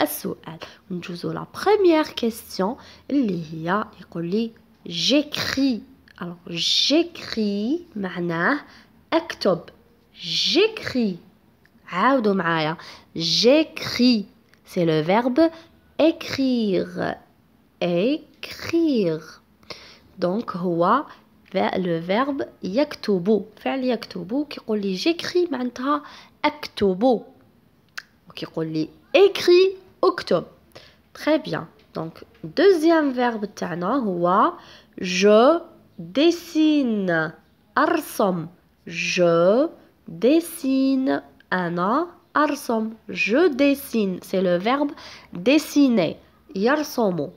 السؤال نجوزو لا بروميير كيستيون اللي هي يقول لي جيكري alors جيكري معناه اكتب جيكري عاودوا معايا جيكري سي لو فيرب écrire écrire donc هو لو فيرب يكتب فعل يكتب كيقول لي جيكري معناتها اكتب وكيقول لي écrit اكتب très bien donc deuxième verbe تاعنا هو je dessine ارسم je dessine انا ارسم je dessine c'est le verbe dessiner يرسم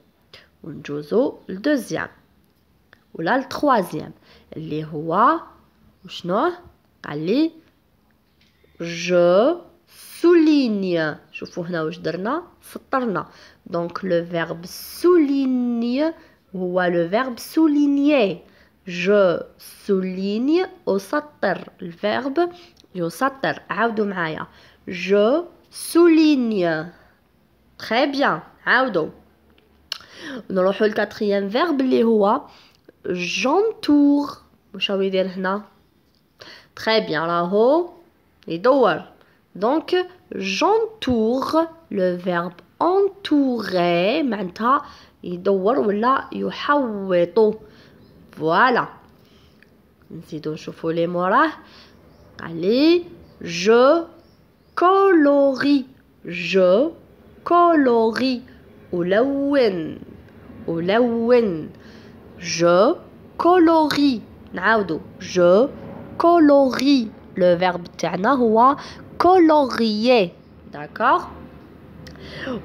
ونجوزو الدوزيام ولا التروازيام اللي هو وشنو قال لي je souligne شوفوا هنا واش درنا سطرنا دونك لو فيرب souligne هو لو فيرب souligner je souligne أسطر الفيرب يسطر عاودوا معايا je souligne très bien عاودوا نروحو لكاتريام فيرب اللي هو j'entoure واش راهو يدير هنا très bien راهو يدور donc j'entoure le verbe entourer معناتها يدور ولا يحوط فوالا نزيدو نشوفو لي موراه قالي je colorie je colorie ألون ألون je colorie نعاودو je colorie le verbe تاعنا هو colorier d'accord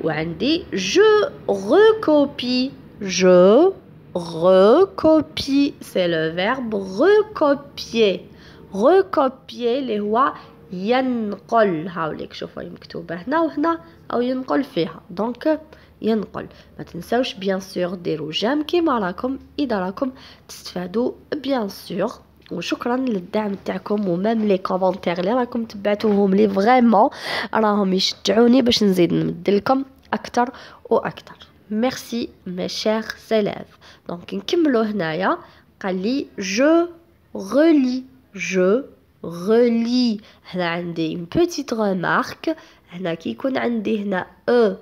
وعندي je recopie je recopie c'est le verbe recopier recopier اللي هو ينقل هاوليك شوفوا مكتوبة هنا وهنا أو ينقل فيها دونك ينقل ما تنساوش بيان سور ديروا جام كيما راكم إذا راكم تستفادوا بيان سور وشكرا للدعم تاعكم ومام لي كومونتير اللي راكم تبعتوهم لي فريمون راهم يشجعوني باش نزيد نمدلكم أكثر وأكثر ميرسي مي شير سيليف دونك نكملو هنايا. قال لي جو غولي جو غولي هنا عندي اون بوتيت ريمارك هنا كي يكون عندي هنا أو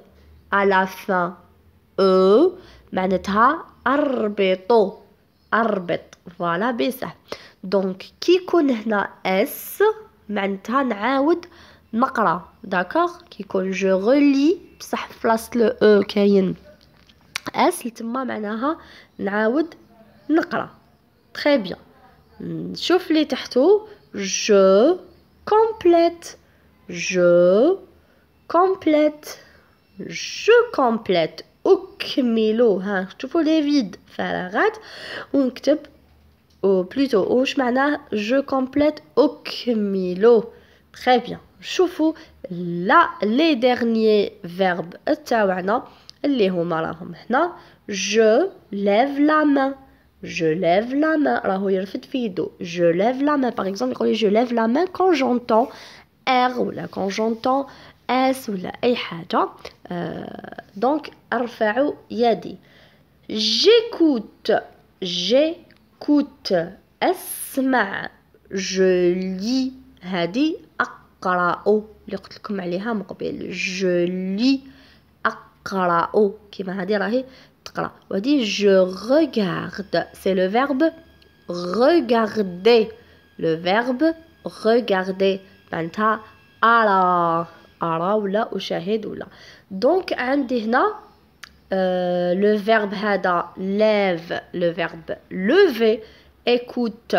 على فان أو معناتها أربطو. أربط. فوالا بصح دونك كي يكون هنا اس معناتها نعاود نقرا داكوغ كي يكون جو غولي بصح فلاص لو او كاين اس تما معناها نعاود نقرا تري بيان نشوف لي تحتو جو كومبليت جو كومبليت جو كومبليت أكملو ها شوفوا لي فيد فراغات ونكتب او بلوتو واش معناه جو كومبليت أكملو تري بيان شوفوا لا لي ديرنيي فيرب تاوعنا اللي هما راهم هنا جو ليف لا مان je lève la main راهو يرفد في يدو je lève la main par exemple يقول je lève la main quand j'entends R ولا quand j'entends S ولا أي حاجة donc أرفع يدي j'écoute كنت أسمع جو لي هادي أقرأ. اللي قلت لكم عليها من قبل. جو لي أقرأ. كيما هادي راهي تقرأ. وهادي جو ريغارد سي لو فيرب ريغاردي لو فيرب ريغاردي معناتها أرى. أرى ولا أشاهد ولا. دونك عندي هنا euh, le verbe هذا lève le verbe lever écoute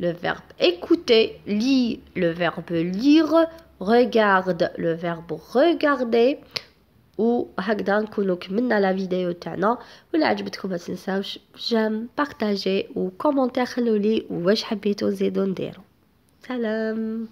le verbe écouter lit le verbe lire regarde le verbe regarder وهكذا نكونوا كملنا لا فيديو تاعنا ولا عجبتكم ما تنساوش جيم بارطاجي وكومونتير خلولي واش حبيتو نزيدو نديرو سلام